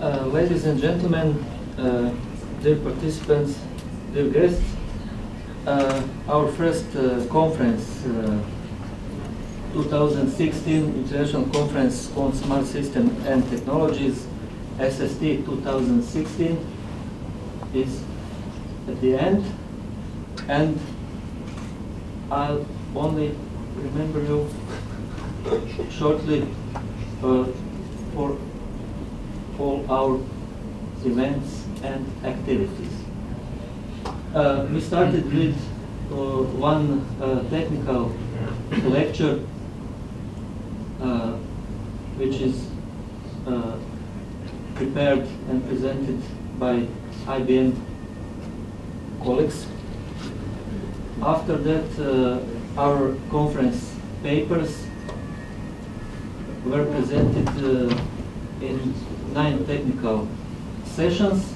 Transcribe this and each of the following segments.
Uh, ladies and gentlemen, uh, dear participants, dear guests, uh, our first uh, conference, uh, 2016 International Conference on Smart System and Technologies, SST 2016, is at the end, and I'll only remember you shortly uh, for all our events and activities. Uh, we started with uh, one uh, technical lecture, uh, which is uh, prepared and presented by IBM colleagues. After that, uh, our conference papers were presented in nine technical sessions.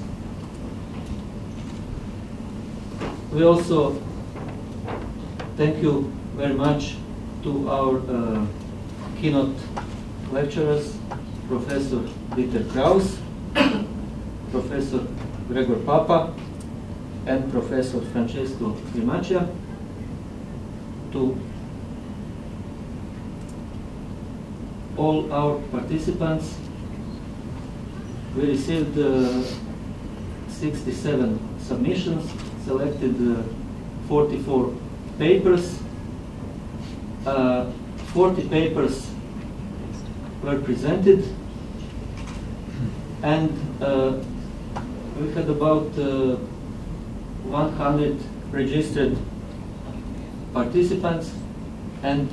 We also thank you very much to our uh, keynote lecturers, Professor Dieter Kraus, Professor Gregor Papa, and Professor Francesco Grimaccia, to all our participants. We received uh, 67 submissions, selected uh, 44 papers. Uh, 40 papers were presented, and we had about uh, 100 registered participants and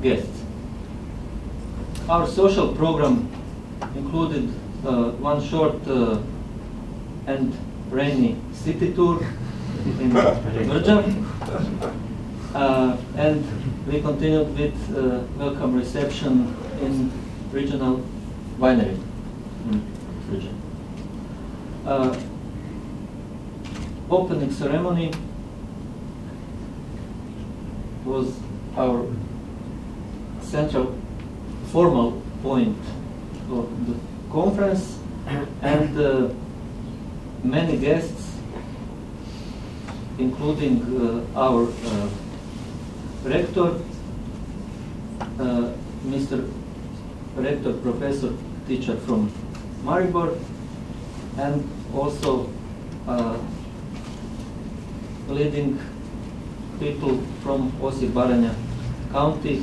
guests. Our social program included uh, one short uh, and rainy city tour in Georgia, uh, and we continued with uh, welcome reception in regional winery in region. Uh, opening ceremony was our central formal point of the conference and uh, many guests including uh, our uh, rector uh, Mr. Rector Professor Tičar from Maribor and also uh, leading people from Osijek Baranja County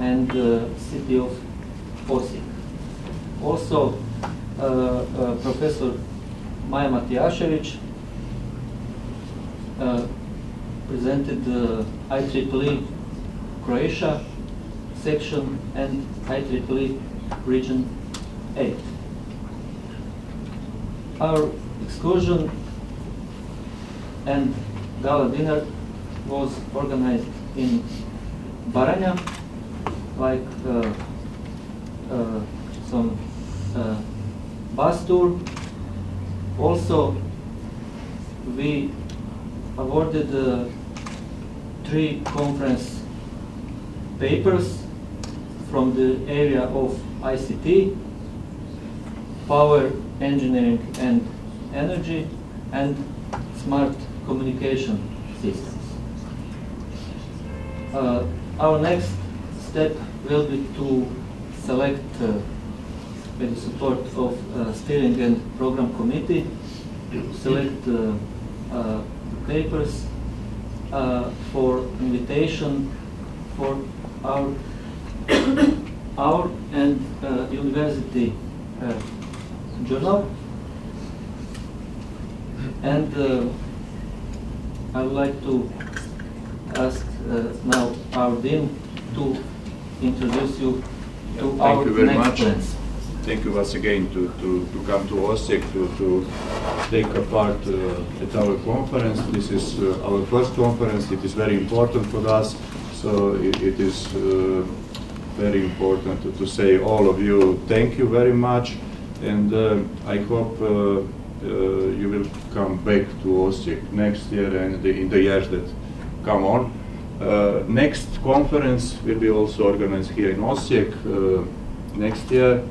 and uh, city of Osijek. Also, uh, uh, Professor Maja Matijašević presented the IEEE Croatia section and IEEE region 8. Our excursion and gala dinner was organized in Baranja, like uh, uh, some uh, bus tour. Also, we awarded uh, three conference papers from the area of ICT, power engineering and energy, and smart communication systems. Uh, our next step will be to select, uh, with the support of uh, steering and program committee, select uh, uh, the papers for invitation for our our and uh, university uh, journal. And uh, I would like to ask now our dean to introduce you to Thank our you very next much. plans. Thank you once again to, to, to come to Osijek to, to take a part uh, at our conference. This is uh, our first conference. It is very important for us. So it, it is uh, very important to, to say all of you thank you very much. And uh, I hope uh, uh, you will come back to Osijek next year and the, in the years that come on. Uh, next conference will be also organized here in Osijek uh, next year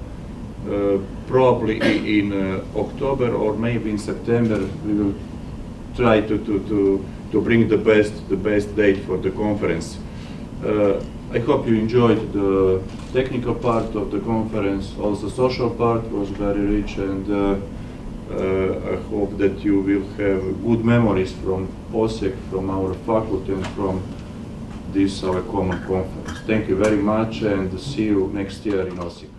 uh, probably in uh, October or maybe in September, we will try to, to, to, to bring the best, the best date for the conference. Uh, I hope you enjoyed the technical part of the conference. Also, social part was very rich, and uh, uh, I hope that you will have good memories from Osijek, from our faculty, and from this our common conference. Thank you very much, and see you next year in Osijek.